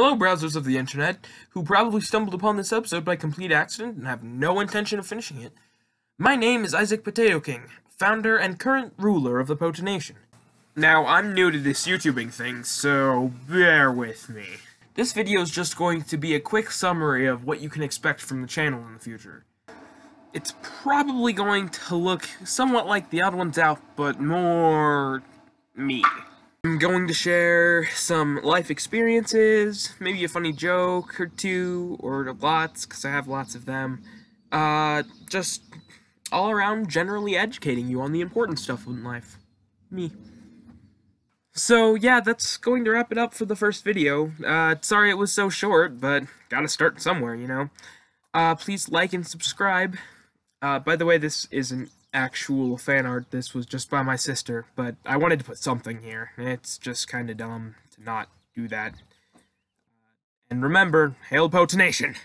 Hello, browsers of the internet, who probably stumbled upon this episode by complete accident and have no intention of finishing it. My name is Isaac Potato King, founder and current ruler of the Potanation. Now, I'm new to this YouTubing thing, so bear with me. This video is just going to be a quick summary of what you can expect from the channel in the future. It's probably going to look somewhat like the Odd Ones Out, but more... me. Going to share some life experiences, maybe a funny joke or two, or lots, because I have lots of them. Uh, just all around generally educating you on the important stuff in life. Me. So, yeah, that's going to wrap it up for the first video. Uh, sorry it was so short, but gotta start somewhere, you know? Uh, please like and subscribe. Uh, by the way, this isn't actual fan art. This was just by my sister, but I wanted to put something here. It's just kind of dumb to not do that. And remember, Hail Potanation!